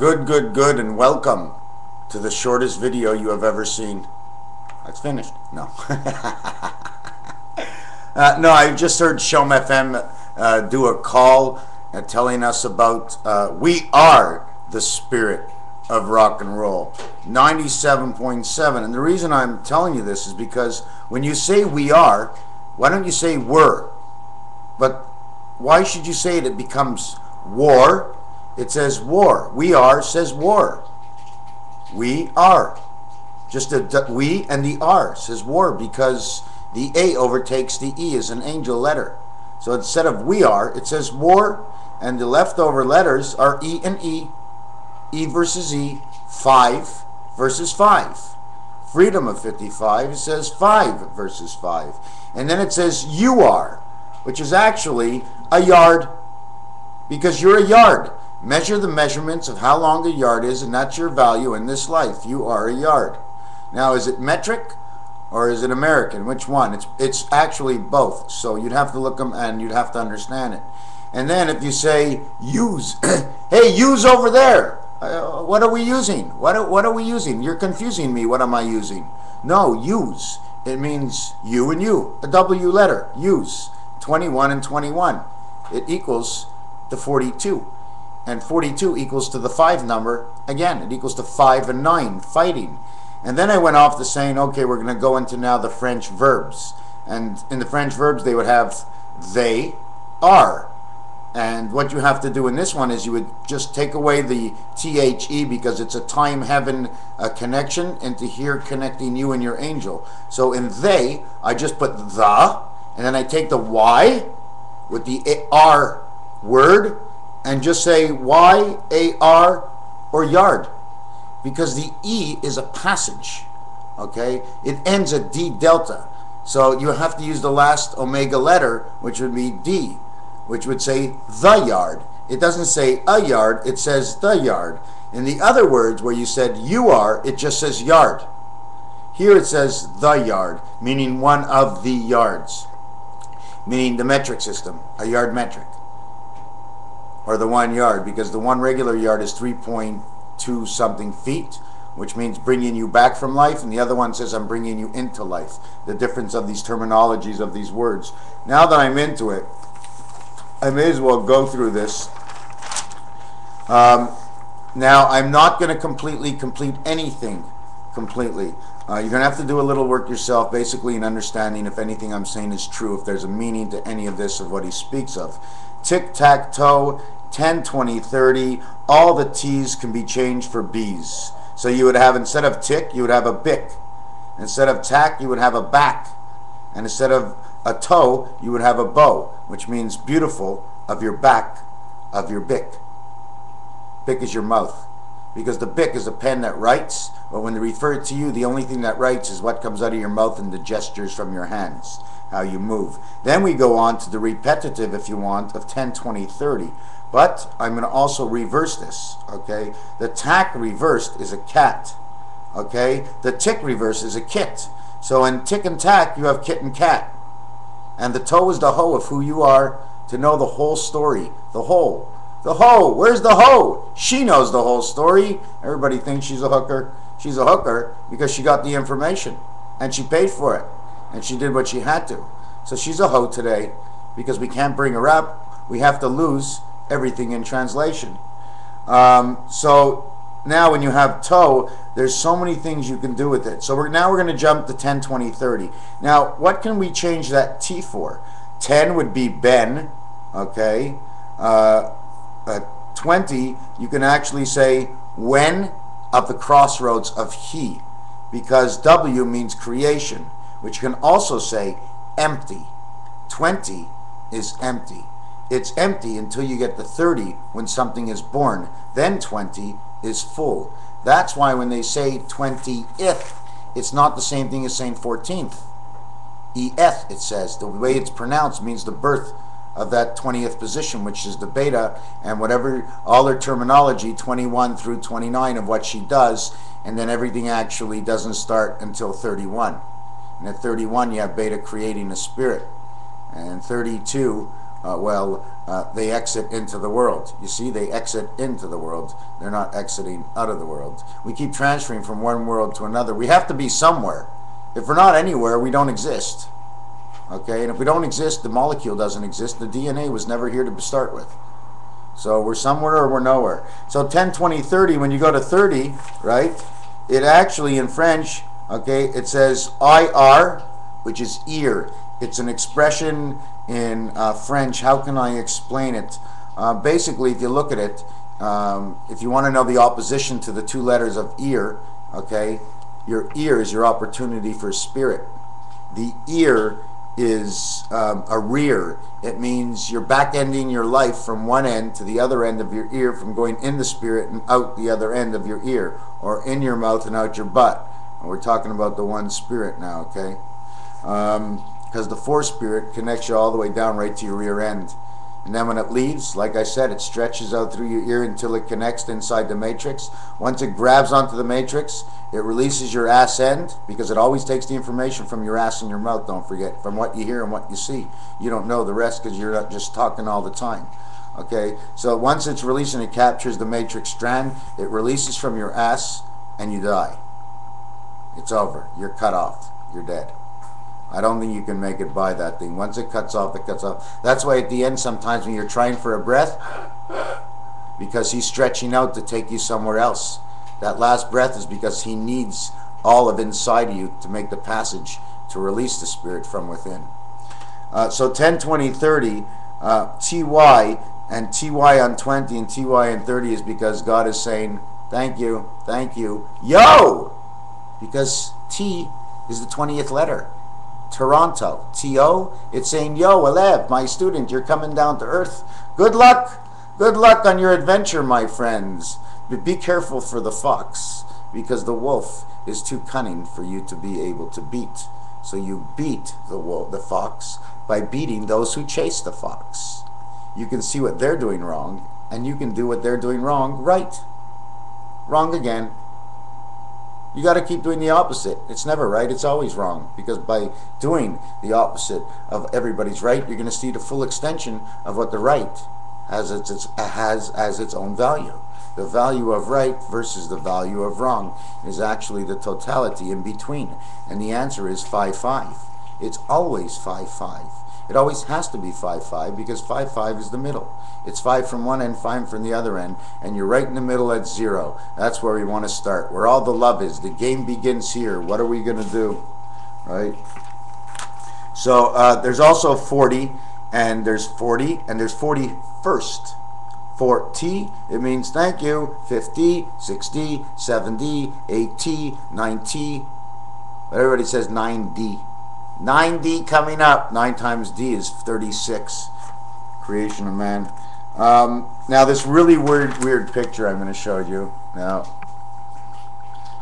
Good, good, good, and welcome to the shortest video you have ever seen. That's finished. No. uh, no, I just heard CHOM FM uh, do a call uh, telling us about uh, we are the spirit of rock and roll. 97.7. And the reason I'm telling you this is because when you say we are, why don't you say were? But why should you say it? It becomes war. It says war. We are says war. We are. Just the we and the R says war because the A overtakes the E as an angel letter. So instead of we are, it says war, and the leftover letters are E and E, E versus E, 5 versus 5. Freedom of 55, it says 5 versus 5. And then it says you are, which is actually a yard, because you're a yard. Measure the measurements of how long a yard is, and that's your value in this life. You are a yard. Now, is it metric or is it American? Which one? It's it's actually both. So you'd have to look them and you'd have to understand it. And then if you say use, hey, use over there. Uh, what are we using? What are, what are we using? You're confusing me. What am I using? No, use. It means you and you. A W letter. Use. 21 and 21. It equals the 42 and 42 equals to the 5 number. Again, it equals to 5 and 9, fighting. And then I went off to saying, okay, we're going to go into now the French verbs. And in the French verbs, they would have they are. And what you have to do in this one is you would just take away the THE because it's a time heaven uh, connection into here connecting you and your angel. So in they, I just put the, and then I take the Y with the R word and just say Y A R or yard because the E is a passage. Okay, it ends at D delta, so you have to use the last omega letter, which would be D, which would say the yard. It doesn't say a yard; it says the yard. In the other words, where you said you are, it just says yard. Here it says the yard, meaning one of the yards, meaning the metric system, a yard metric or the one yard because the one regular yard is 3.2 something feet which means bringing you back from life and the other one says i'm bringing you into life. The difference of these terminologies of these words. Now that i'm into it i may as well go through this. Um, now i'm not going to completely complete anything completely. Uh, you're going to have to do a little work yourself basically in understanding if anything i'm saying is true if there's a meaning to any of this of what he speaks of. Tic-tac-toe, 10, 20, 30, all the T's can be changed for B's. So you would have, instead of tick, you would have a bick. Instead of tack, you would have a back. And instead of a toe, you would have a bow, which means beautiful of your back, of your bick. Bick is your mouth. Because the bick is a pen that writes, but when they refer to you, the only thing that writes is what comes out of your mouth and the gestures from your hands how you move. Then we go on to the repetitive, if you want, of 10, 20, 30. But I'm going to also reverse this, okay? The tack reversed is a cat, okay? The tick reverse is a kit. So in tick and tack, you have kit and cat. And the toe is the hoe of who you are to know the whole story, the whole. The hoe, where's the hoe? She knows the whole story. Everybody thinks she's a hooker. She's a hooker because she got the information and she paid for it and she did what she had to. So she's a hoe today because we can't bring her up. We have to lose everything in translation. Um, so now when you have toe, there's so many things you can do with it. So we're, now we're going to jump to 10, 20, 30. Now, what can we change that T for? 10 would be Ben, okay? Uh, uh, 20, you can actually say when of the crossroads of he, because W means creation which you can also say empty. 20 is empty. It's empty until you get to 30 when something is born. Then 20 is full. That's why when they say 20th, it's not the same thing as saying 14th. EF, it says. The way it's pronounced means the birth of that 20th position, which is the beta, and whatever, all her terminology, 21 through 29 of what she does, and then everything actually doesn't start until 31. And at 31, you have beta creating a spirit. And 32 Uh, well, uh, they exit into the world. You see, they exit into the world. They're not exiting out of the world. We keep transferring from one world to another. We have to be somewhere. If we're not anywhere, we don't exist. Okay, and if we don't exist, the molecule doesn't exist. The DNA was never here to start with. So we're somewhere or we're nowhere. So 10, 20, 30, when you go to 30, right, it actually in French, okay, it says IR, which is ear. It's an expression in uh, French. How can I explain it? Uh, basically, if you look at it, um, if you want to know the opposition to the two letters of ear, okay, your ear is your opportunity for spirit. The ear is um, a rear. It means you're back ending your life from one end to the other end of your ear, from going in the spirit and out the other end of your ear, or in your mouth and out your butt. And we're talking about the one spirit now, okay? Um, because the fourth spirit connects you all the way down right to your rear end. And then when it leaves, like I said, it stretches out through your ear until it connects inside the matrix. Once it grabs onto the matrix, it releases your ass end because it always takes the information from your ass and your mouth, don't forget, from what you hear and what you see. You don't know the rest because you're just talking all the time. Okay, so once it's released and it captures the matrix strand, it releases from your ass and you die. It's over. You're cut off. You're dead. I don't think you can make it by that thing. Once it cuts off, it cuts off. That's why at the end, sometimes when you're trying for a breath, because he's stretching out to take you somewhere else. That last breath is because he needs all of inside of you to make the passage to release the spirit from within. Uh, so 10, 20, 30, uh, TY, and TY on 20 and TY on 30 is because God is saying, thank you, thank you, yo! Because T is the 20th letter. Toronto. T-O, it's saying, yo, Alev, my student, you're coming down to earth. Good luck. Good luck on your adventure, my friends. But be careful for the fox, because the wolf is too cunning for you to be able to beat. So you beat the wolf, the fox by beating those who chase the fox. You can see what they're doing wrong, and you can do what they're doing wrong right. Wrong again. You got to keep doing the opposite. It's never right, it's always wrong. Because by doing the opposite of everybody's right, you're going to see the full extension of what the right has, its, has as its own value. The value of right versus the value of wrong is actually the totality in between. And the answer is 5 5. It's always 5 5. It always has to be 5 5 because 5 5 is the middle. It's 5 from one end, 5 from the other end, and you're right in the middle at 0. That's where we want to start, where all the love is. The game begins here. What are we going to do? Right? So uh, there's also 40, and there's 40, and there's 41st. 40, it means thank you. 50, 60, 70, 80, 90. Everybody says 9D. 9D coming up. 9 times D is 36. Creation of man. Um, now this really weird, weird picture I'm going to show you. Now,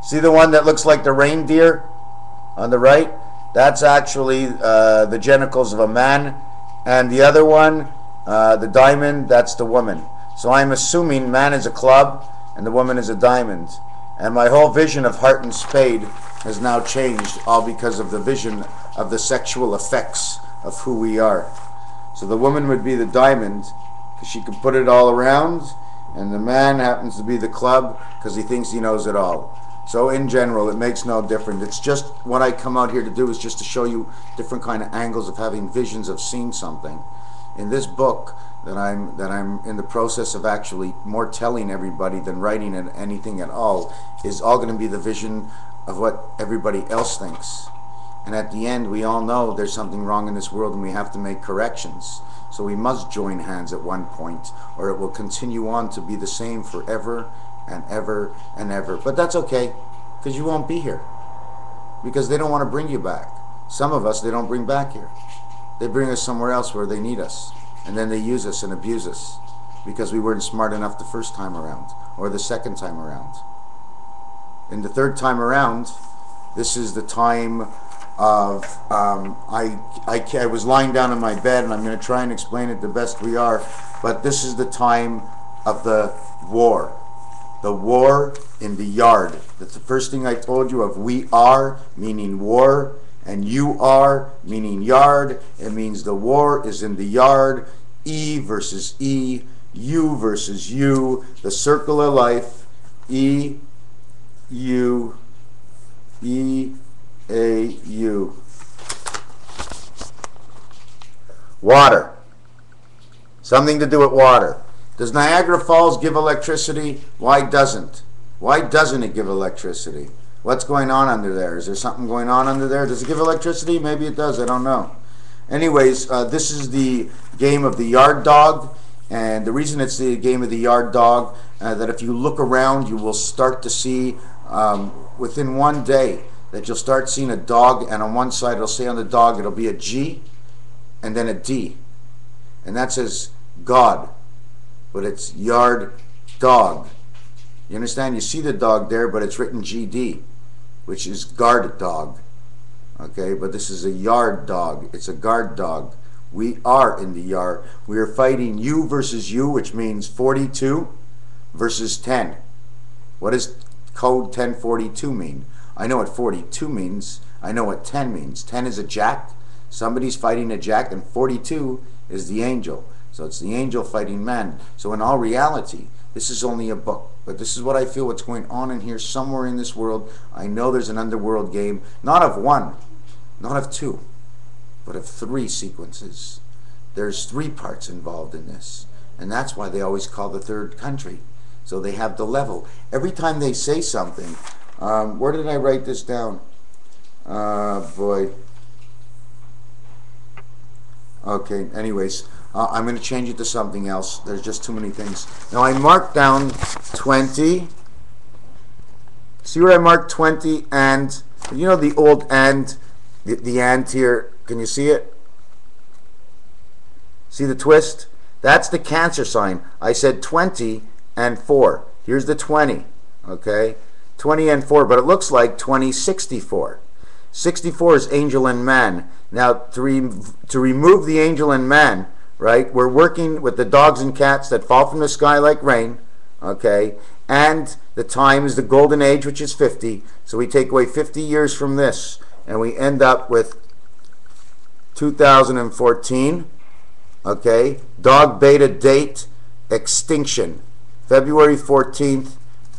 see the one that looks like the reindeer on the right? That's actually uh, the genitals of a man. And the other one, uh, the diamond, that's the woman. So I'm assuming man is a club and the woman is a diamond. And my whole vision of heart and spade has now changed, all because of the vision of the sexual effects of who we are. So the woman would be the diamond, because she can put it all around, and the man happens to be the club, because he thinks he knows it all. So in general, it makes no difference. It's just what I come out here to do is just to show you different kind of angles of having visions of seeing something. In this book that I'm that I'm in the process of actually more telling everybody than writing anything at all is all going to be the vision of what everybody else thinks. And at the end, we all know there's something wrong in this world and we have to make corrections. So we must join hands at one point, or it will continue on to be the same forever and ever and ever. But that's okay, because you won't be here. Because they don't want to bring you back. Some of us, they don't bring back here. They bring us somewhere else where they need us. And then they use us and abuse us because we weren't smart enough the first time around or the second time around. In the third time around, this is the time of um, I, I, I was lying down in my bed and I'm going to try and explain it the best we are but this is the time of the war. The war in the yard. That's the first thing I told you of. We are meaning war and you are meaning yard. It means the war is in the yard. E versus E, U versus U, the circle of life, E, U, E, A, U. Water. Something to do with water. Does Niagara Falls give electricity? Why doesn't? Why doesn't it give electricity? What's going on under there? Is there something going on under there? Does it give electricity? Maybe it does. I don't know. Anyways, uh, this is the game of the yard dog. And the reason it's the game of the yard dog, uh, that if you look around, you will start to see um, within one day that you'll start seeing a dog, and on one side it'll say on the dog it'll be a G and then a D. And that says God, but it's yard dog. You understand? You see the dog there, but it's written GD, which is guard dog. Okay, but this is a yard dog. It's a guard dog. We are in the yard. We are fighting you versus you, which means 42 versus 10. What does code 1042 mean? I know what 42 means. I know what 10 means. 10 is a jack. Somebody's fighting a jack, and 42 is the angel. So it's the angel fighting man. So in all reality, this is only a book. But this is what I feel what's going on in here somewhere in this world. I know there's an underworld game, not of one, not of two, but of three sequences. There's three parts involved in this. And that's why they always call the third country. So they have the level. Every time they say something, um, where did I write this down? Uh, boy. Okay, anyways, uh, I'm going to change it to something else. There's just too many things. Now I marked down 20. See where I marked 20 and, you know the old and, the, the and here, can you see it? See the twist? That's the cancer sign. I said 20 and 4. Here's the 20, okay? 20 and 4, but it looks like 2064. 64 is angel and man. Now, to, re to remove the angel and man, right, we're working with the dogs and cats that fall from the sky like rain, okay, and the time is the golden age, which is 50. So we take away 50 years from this, and we end up with 2014, okay, dog beta date extinction, February 14th,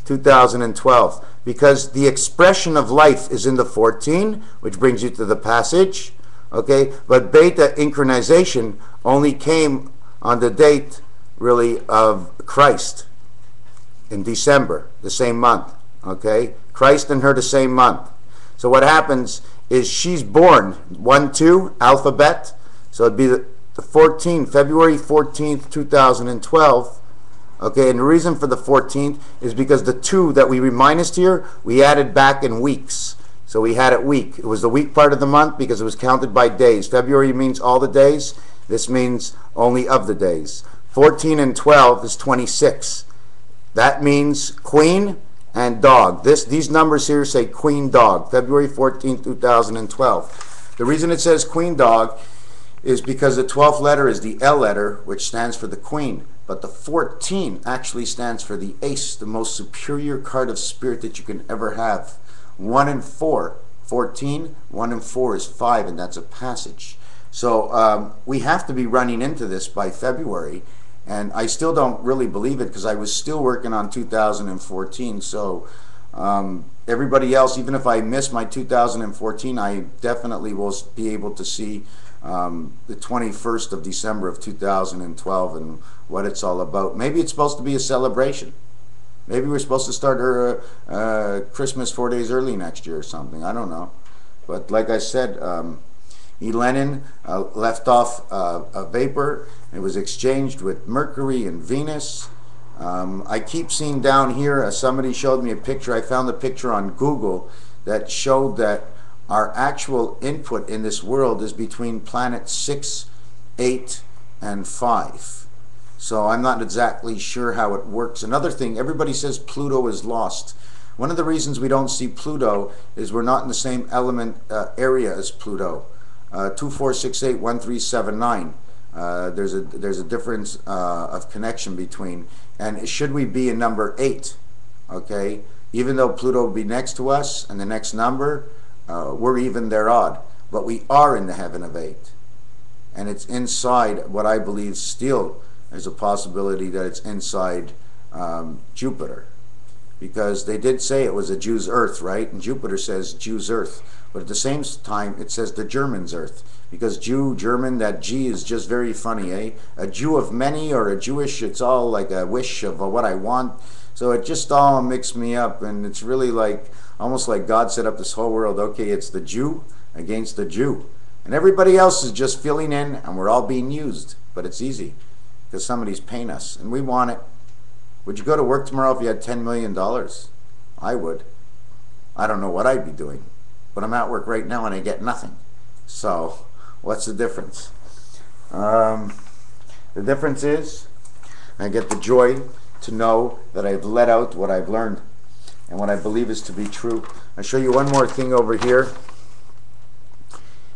2012 because the expression of life is in the 14, which brings you to the passage, okay? But beta incarnation only came on the date, really, of Christ in December, the same month, okay? Christ and her the same month. So what happens is she's born 1 2 alphabet, so it'd be the, the 14, February 14th, 2012 Okay, and the reason for the 14th is because the two that we minused here, we added back in weeks. So we had it week. It was the week part of the month because it was counted by days. February means all the days. This means only of the days. 14 and 12 is 26. That means queen and dog. This These numbers here say queen dog, February 14, 2012. The reason it says queen dog is because the 12th letter is the L letter, which stands for the queen. But the 14 actually stands for the ace, the most superior card of spirit that you can ever have. 1 and 4. 14, 1 and 4 is 5, and that's a passage. So um, we have to be running into this by February. And I still don't really believe it because I was still working on 2014. So um, everybody else, even if I miss my 2014, I definitely will be able to see um, the 21st of December of 2012 and what it's all about. Maybe it's supposed to be a celebration. Maybe we're supposed to start our, uh, uh, Christmas four days early next year or something. I don't know. But like I said, um, E. Lenin uh, left off uh, a vapor. It was exchanged with Mercury and Venus. Um, I keep seeing down here, uh, somebody showed me a picture. I found the picture on Google that showed that our actual input in this world is between planets 6, 8, and 5. So I'm not exactly sure how it works. Another thing, everybody says Pluto is lost. One of the reasons we don't see Pluto is we're not in the same element uh, area as Pluto. Uh, 24681379. Uh, there's a there's a difference uh, of connection between and should we be in number eight okay even though Pluto will be next to us and the next number uh, we're even, they're odd. But we are in the heaven of eight. and it's inside what I believe still is a possibility that it's inside um, Jupiter. Because they did say it was a Jew's Earth, right? And Jupiter says Jew's Earth. But at the same time, it says the German's Earth. Because Jew, German, that G is just very funny, eh? A Jew of many or a Jewish, it's all like a wish of what I want. So it just all mixed me up. And it's really like, almost like God set up this whole world. Okay, it's the Jew against the Jew. And everybody else is just filling in and we're all being used. But it's easy because somebody's paying us and we want it. Would you go to work tomorrow if you had $10 million? I would. I don't know what I'd be doing. But I'm at work right now and I get nothing. So, what's the difference? Um, the difference is I get the joy to know that I've let out what I've learned and what I believe is to be true. I'll show you one more thing over here.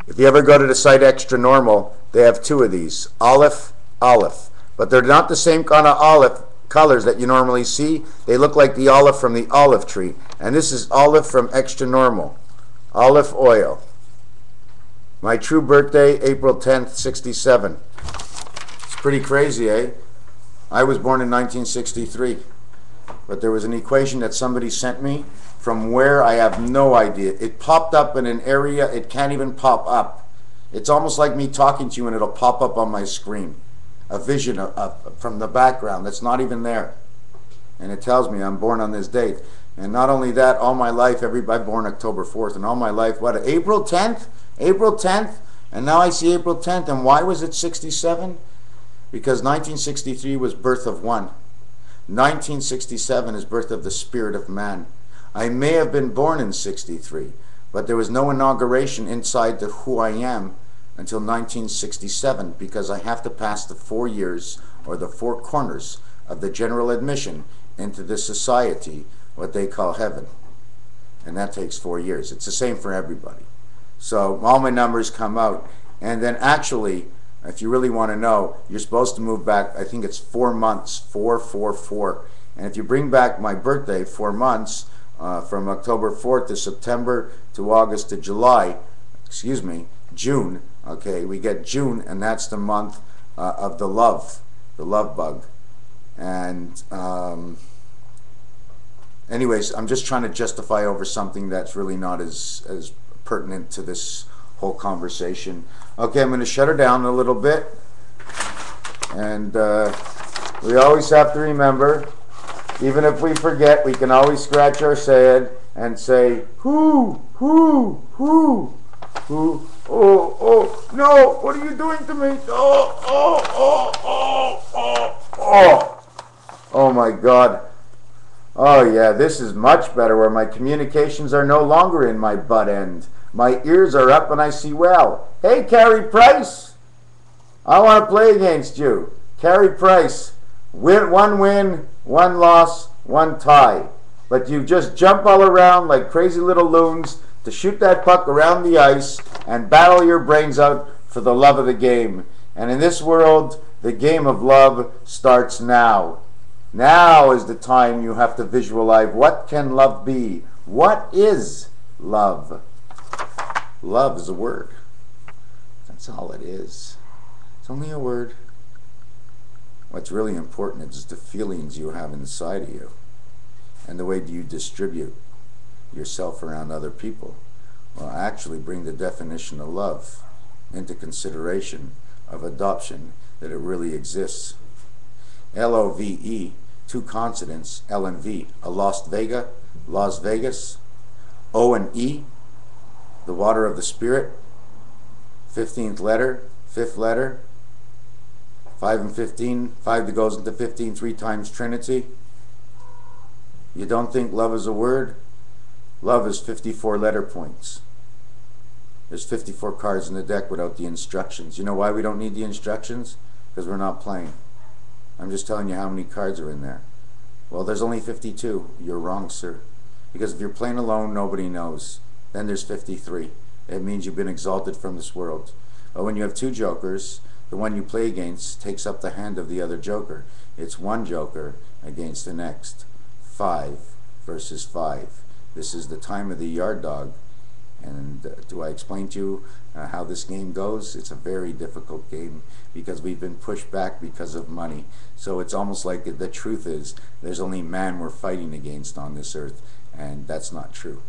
If you ever go to the site Xtranormal, they have two of these, olive, olive. But they're not the same kind of olive colors that you normally see. They look like the olive from the olive tree. And this is olive from Xtranormal, olive oil. My true birthday, April 10th, 67. It's pretty crazy, eh? I was born in 1963. But there was an equation that somebody sent me from where I have no idea. It popped up in an area it can't even pop up. It's almost like me talking to you and it'll pop up on my screen. A vision of, of, from the background that's not even there. And it tells me I'm born on this date. And not only that, all my life, everybody born October 4th, and all my life, what, April 10th? April 10th? And now I see April 10th. And why was it 67? Because 1963 was birth of one. 1967 is birth of the spirit of man. I may have been born in 63, but there was no inauguration inside the who I am until 1967 because I have to pass the four years or the four corners of the general admission into this society, what they call heaven. And that takes four years. It's the same for everybody. So all my numbers come out. And then actually, if you really want to know, you're supposed to move back, I think it's four months, four, four, four. And if you bring back my birthday, four months, uh, from October 4th to September to August to July, excuse me, June. Okay, we get June, and that's the month uh, of the love, the love bug. And, um, anyways, I'm just trying to justify over something that's really not as, as pertinent to this whole conversation. Okay, I'm going to shut her down a little bit. And uh, we always have to remember even if we forget, we can always scratch our head and say, who, who, who, who, oh, oh, no, what are you doing to me? Oh, oh, oh, oh, oh, oh, oh my God. Oh yeah, this is much better where my communications are no longer in my butt end. My ears are up and I see well. Hey, Carey Price, I want to play against you. Carey Price, win, one win, one loss, one tie. But you just jump all around like crazy little loons to shoot that puck around the ice and battle your brains out for the love of the game. And in this world, the game of love starts now. Now is the time you have to visualize what can love be? What is love? Love is a word. That's all it is. It's only a word. What's really important is the feelings you have inside of you and the way you distribute yourself around other people will actually bring the definition of love into consideration of adoption that it really exists. L-O-V-E, two consonants, L and V, a Las Vega, Las Vegas, O and E, the water of the Spirit, 15th letter, fifth letter, 5 and 15, 5 that goes into 15 three times Trinity. You don't think love is a word? Love is 54 letter points. There's 54 cards in the deck without the instructions. You know why we don't need the instructions? Because we're not playing. I'm just telling you how many cards are in there. Well, there's only 52. You're wrong, sir. Because if you're playing alone, nobody knows. Then there's 53. It means you've been exalted from this world. But when you have two jokers, the one you play against takes up the hand of the other joker. It's one joker against the next. Five versus five. This is the time of the yard dog. And uh, do I explain to you uh, how this game goes? It's a very difficult game because we've been pushed back because of money. So it's almost like the truth is there's only man we're fighting against on this earth, and that's not true.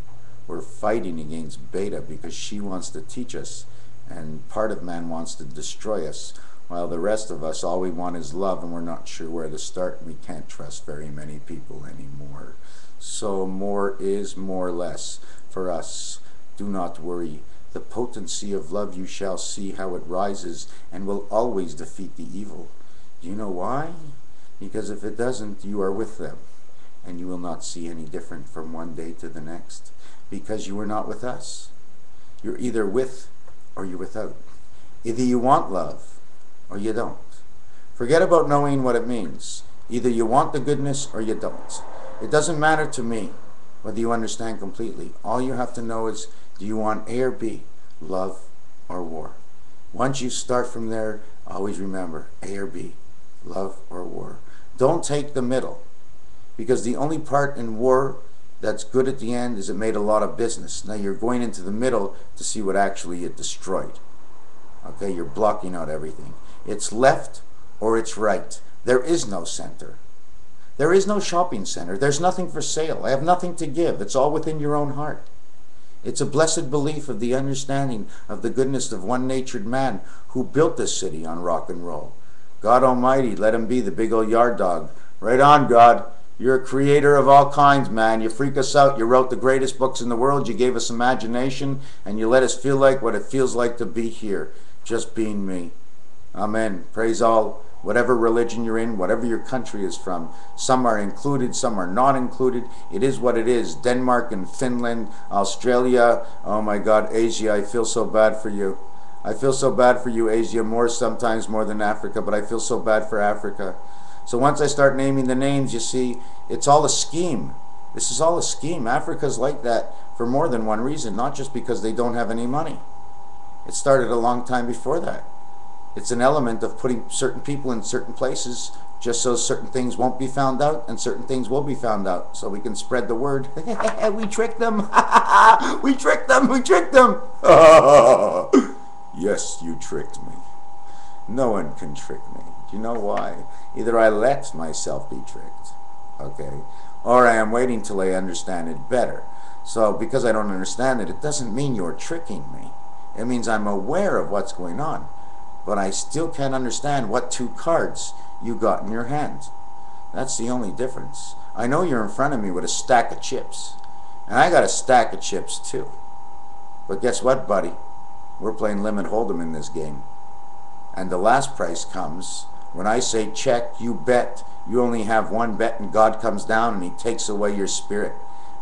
We're fighting against Beta because she wants to teach us, and part of man wants to destroy us. While the rest of us, all we want is love, and we're not sure where to start, and we can't trust very many people anymore. So more is more less for us. Do not worry. The potency of love you shall see how it rises and will always defeat the evil. Do you know why? Because if it doesn't, you are with them, and you will not see any different from one day to the next, because you are not with us. You're either with or you're without. Either you want love or you don't. Forget about knowing what it means. Either you want the goodness or you don't. It doesn't matter to me whether you understand completely. All you have to know is do you want A or B, love or war? Once you start from there, always remember A or B, love or war. Don't take the middle because the only part in war that's good at the end is it made a lot of business. Now you're going into the middle to see what actually it destroyed. Okay, you're blocking out everything. It's left or it's right. There is no center. There is no shopping center. There's nothing for sale. I have nothing to give. It's all within your own heart. It's a blessed belief of the understanding of the goodness of one natured man who built this city on rock and roll. God Almighty, let him be the big old yard dog. Right on, God. You're a creator of all kinds, man. You freak us out. You wrote the greatest books in the world. You gave us imagination, and you let us feel like what it feels like to be here, just being me. Amen. Praise all whatever religion you're in, whatever your country is from. Some are included, some are not included. It is what it is. Denmark and Finland, Australia, oh my God, Asia, I feel so bad for you. I feel so bad for you, Asia, more sometimes more than Africa, but I feel so bad for Africa. So once I start naming the names, you see, it's all a scheme. This is all a scheme. Africa's like that for more than one reason, not just because they don't have any money. It started a long time before that. It's an element of putting certain people in certain places just so certain things won't be found out and certain things will be found out so we can spread the word. we tricked them. we tricked them. We tricked them. yes, you tricked me. No one can trick me. Do you know why? Either I let myself be tricked, okay, or I am waiting till I understand it better. So because I don't understand it, it doesn't mean you're tricking me. It means I'm aware of what's going on but I still can't understand what two cards you got in your hand. That's the only difference. I know you're in front of me with a stack of chips, and I got a stack of chips too. But guess what, buddy? We're playing limit hold'em in this game. And the last price comes when I say check, you bet. You only have one bet, and God comes down and He takes away your spirit.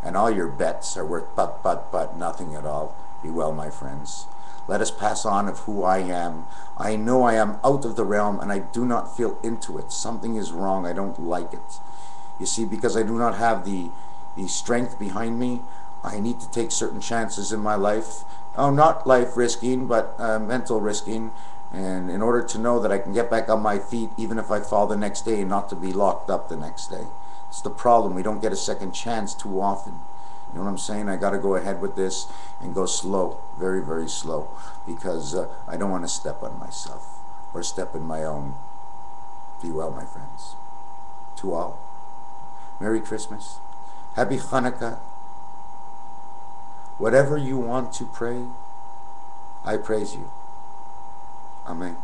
And all your bets are worth but, but, but nothing at all. Be well, my friends. Let us pass on of who I am. I know I am out of the realm and I do not feel into it. Something is wrong. I don't like it. You see, because I do not have the, the strength behind me, I need to take certain chances in my life. Oh, not life risking, but uh, mental risking. And in order to know that I can get back on my feet, even if I fall the next day, and not to be locked up the next day. It's the problem. We don't get a second chance too often. You know what I'm saying? I got to go ahead with this and go slow, very, very slow, because uh, I don't want to step on myself or step in my own. Be well, my friends. To all, Merry Christmas, Happy Hanukkah. Whatever you want to pray, I praise you. Amen.